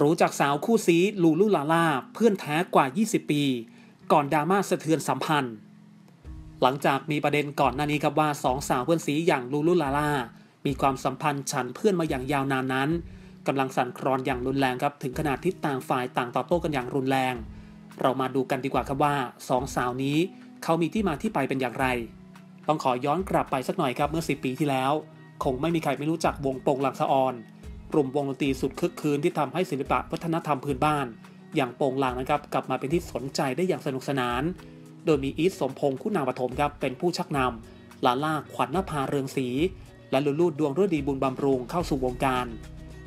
รู้จักสาวคู่ซีลูลูลาลาเพื่อนแท้กว่า 20 ปี ก่อนดราม่าสะเทือนสัมพันธ์ หลังจากมีประเด็นก่อนหน้านี้ครับว่าสองสาวเพื่อนซีอย่างลูลูลาลามีความสัมพันธ์ฉันเพื่อนมาอย่างยาวนานนั้นกำลังสั่นคลอนอย่างรุนแรงครับถึงขนาดที่ต่างฝ่ายต่างตอบโต้กันอย่างรุนแรง เรามาดูกันดีกว่าครับว่าสองสาวนี้เขามีที่มาที่ไปเป็นอย่างไร ต้องขอย้อนกลับไปสักหน่อยครับเมื่อ 10 ปีที่แล้ว คงไม่มีใครไม่รู้จักวงโปงลางสะออน กลุ่มวงดนตรีสุดคึกครื้นที่ทำให้ศิลปะวัฒนธรรมพื้นบ้าน อย่างโปงลางนะครับกลับมาเป็นที่สนใจได้อย่างสนุกสนาน โดยมีอี๊ดสมพงษ์คุณาปฐมครับเป็นผู้ชักนำลาล่าขวัญนภาเรืองศรีและลูลู่ดวงฤดีบุญบำรุงเข้าสู่วงการ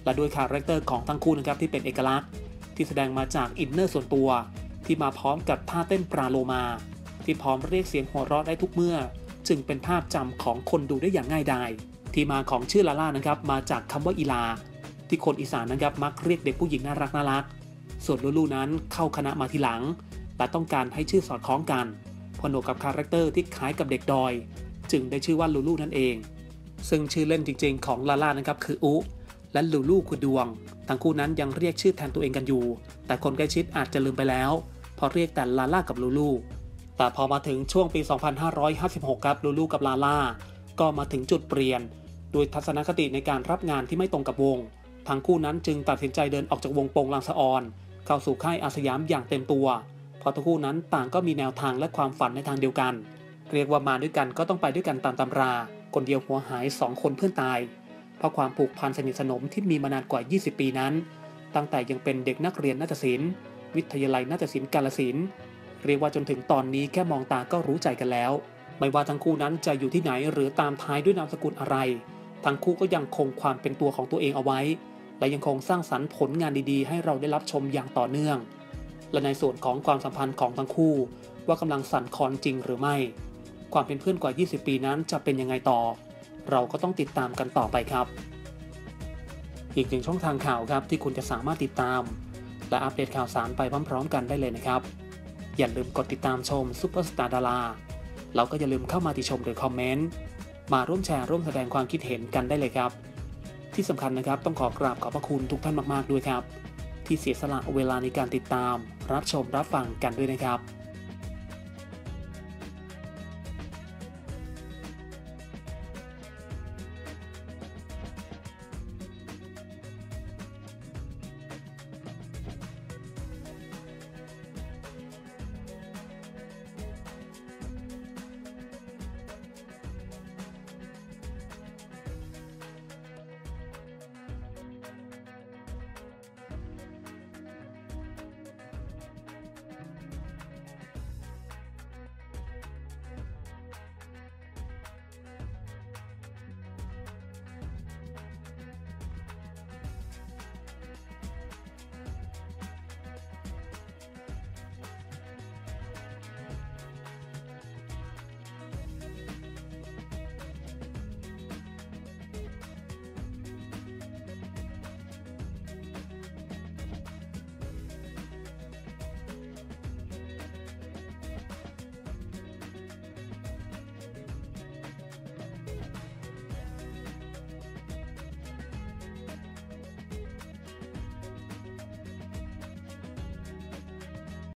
และด้วยคาแรคเตอร์ของทั้งคู่นะครับที่เป็นเอกลักษณ์ ที่แสดงมาจากอินเนอร์ส่วนตัว ที่มาพร้อมกับท่าเต้นปลาโลมา ที่พร้อมเรียกเสียงหัวเราะได้ทุกเมื่อ จึงเป็นภาพจำของคนดูได้อย่างง่ายดายที่มาของชื่อลาล่านะครับมาจากคำว่าอีลา ที่คนอีสานนะครับมักเรียกเด็กผู้หญิงน่ารักน่ารัก ส่วนลูลู่นั้นเข้าคณะมาทีหลังและต้องการให้ชื่อสอดคล้องกันผนวกกับคาแรคเตอร์ที่คล้ายกับเด็กดอย จึงได้ชื่อว่าลูลู่นั่นเอง ซึ่งชื่อเล่นจริง ๆ ของลาล่านะครับคืออุและลูลู่คือดวง ทั้งคู่นั้นยังเรียกชื่อแทนตัวเองกันอยู่ แต่คนใกล้ชิดอาจจะลืมไปแล้วเพราะเรียกแต่ลาล่ากับลูลูแต่พอมาถึงช่วงปี 2556 ครับลูลูกับลาล่า ก็มาถึงจุดเปลี่ยน โดยทัศนคติในการรับงานที่ไม่ตรงกับวง ทั้งคู่นั้นจึงตัดสินใจเดินออกจากวงโปงลางสะออน เข้าสู่ค่ายอาสยามอย่างเต็มตัว เพราะทั้งคู่นั้นต่างก็มีแนวทางและความฝันในทางเดียวกัน เรียกว่ามาด้วยกันก็ต้องไปด้วยกันตามตำรา คนเดียวหัวหาย2คนเพื่อนตาย เพราะความผูกพันสนิทสนมที่มีมานานกว่า 20 ปีนั้น ตั้งแต่ยังเป็นเด็กนักเรียนนาฏศิลป์วิทยาลัยนาฏศิลป์กาลสินเรียกว่าจนถึงตอนนี้แค่มองตาก็รู้ใจกันแล้ว ไม่ว่าทั้งคู่นั้นจะอยู่ที่ไหนหรือตามท้ายด้วยนามสกุลอะไร ทั้งคู่ก็ยังคงความเป็นตัวของตัวเองเอาไว้ และยังคงสร้างสรรค์ผลงานดีๆ ให้เราได้รับชมอย่างต่อเนื่อง และในส่วนของความสัมพันธ์ของทั้งคู่ ว่ากำลังสั่นคลอนจริงหรือไม่ ความเป็นเพื่อนกว่า 20 ปีนั้นจะเป็นยังไงต่อ เราก็ต้องติดตามกันต่อไปครับ อีกหนึ่งช่องทางข่าวครับที่คุณจะสามารถติดตาม และอัปเดตข่าวสารไปพร้อมๆ กันได้เลยนะครับ อย่าลืมกดติดตามชมซุปเปอร์สตาร์ดาราแล้วก็อย่าลืมเข้ามาติชมหรือคอมเมนต์มาร่วมแชร์ร่วมแสดงความคิดเห็นกันได้เลยครับ ที่สำคัญนะครับต้องขอกราบขอบพระคุณทุกท่านมาก ๆ ด้วยครับ ที่เสียสละเวลาในการติดตาม รับชมรับฟังกันด้วยนะครับ